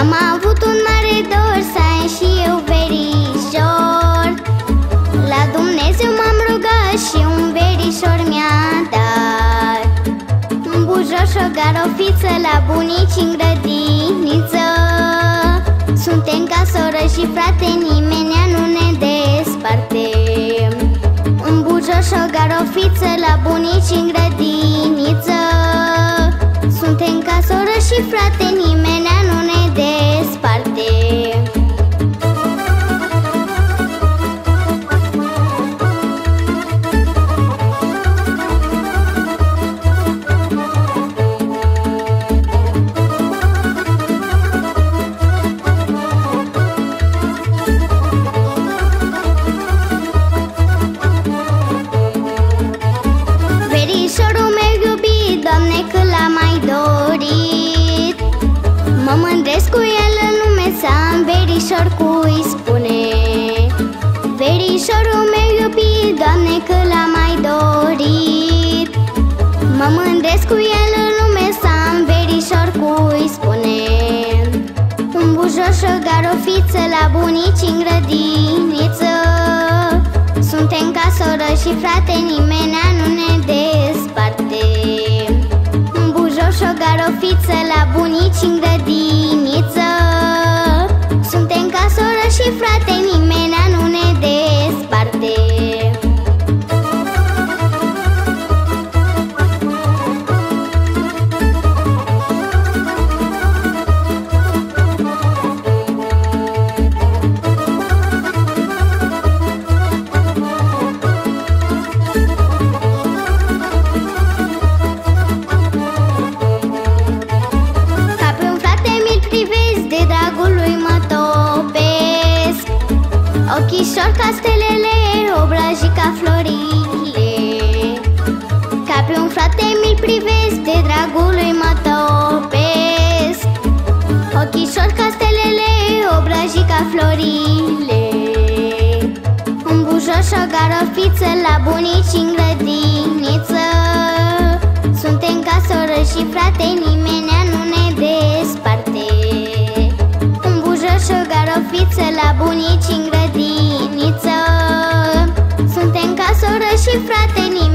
Am avut un mare dor să am și eu verișor. La Dumnezeu m-am rugat și un verișor mi-a dat. Un bujoș, o garofiță la bunici în grădiniță. Suntem ca soră și frate, nimeni nu ne desparte. Un bujoș, o garofiță la bunici în grădiniță. Suntem ca soră și frate Doamne, că l-am mai dorit. Mă mândresc cu el în lume să am verișor cui spune. Un bujoș, o garofiță la bunici în grădiniță. Suntem ca soră și frate, nimeni nu ne desparte. Un bujoș, o garofiță la bunici în grădiniță privesc, de dragul lui mă topesc. Ochișor ca stelele, obrajii ca florile. Ca pe un frate mi-l privesc, de dragul lui mă topesc. Ochișor ca stelele, obrajii ca florile. Un bujoș, o garofiță, la bunici în grădiniță. Suntem ca soră și frate, bujoș, o garofiță, la bunici în grădiniță. Suntem ca soră și frate, nimeni